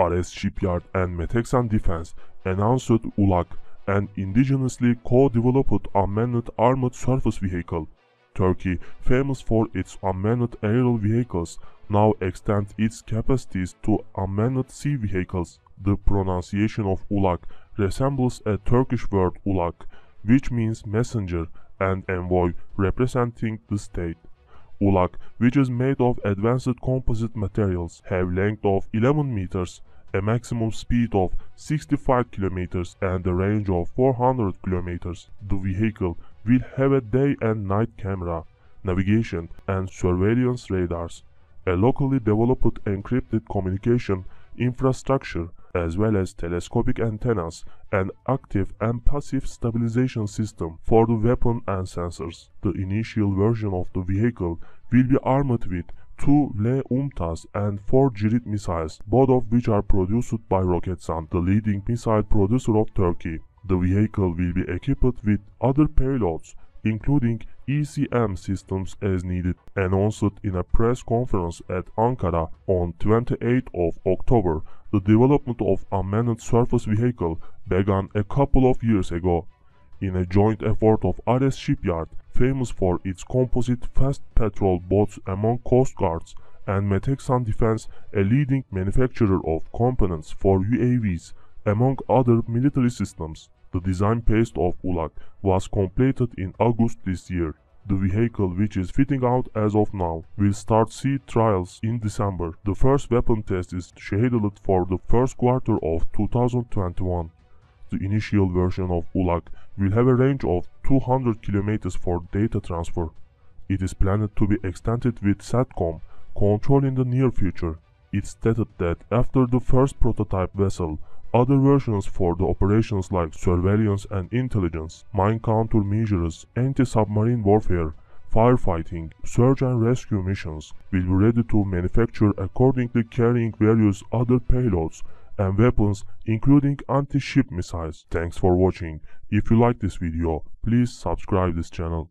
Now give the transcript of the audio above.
Ares Shipyard and Meteksan Defense announced ULAQ, an indigenously co-developed unmanned armored surface vehicle. Turkey, famous for its unmanned aerial vehicles, now extends its capacities to unmanned sea vehicles. The pronunciation of ULAQ resembles a Turkish word ulak, which means messenger and envoy representing the state. ULAQ, which is made of advanced composite materials, have length of 11 meters, a maximum speed of 65 kilometers and a range of 400 kilometers. The vehicle will have a day and night camera, navigation and surveillance radars, a locally developed encrypted communication infrastructure as well as telescopic antennas and active and passive stabilization system for the weapon and sensors. The initial version of the vehicle will be armed with two L-UMTAS and four Cirit missiles, both of which are produced by Roketsan, the leading missile producer of Turkey. The vehicle will be equipped with other payloads, including ECM systems as needed, announced in a press conference at Ankara on 28 of October. The development of unmanned surface vehicle began a couple of years ago in a joint effort of Ares Shipyard, famous for its composite fast patrol boats among coast guards, and Meteksan Defense, a leading manufacturer of components for UAVs, among other military systems. The design phase of ULAQ was completed in August this year. The vehicle, which is fitting out as of now, will start sea trials in December. The first weapon test is scheduled for the first quarter of 2021. The initial version of ULAQ will have a range of 200 km for data transfer. It is planned to be extended with SATCOM control in the near future. It stated that after the first prototype vessel, other versions for the operations like surveillance and intelligence, mine countermeasures, anti-submarine warfare, firefighting, search and rescue missions will be ready to manufacture accordingly carrying various other payloads and weapons including anti-ship missiles. Thanks for watching. If you like this video, please subscribe this channel.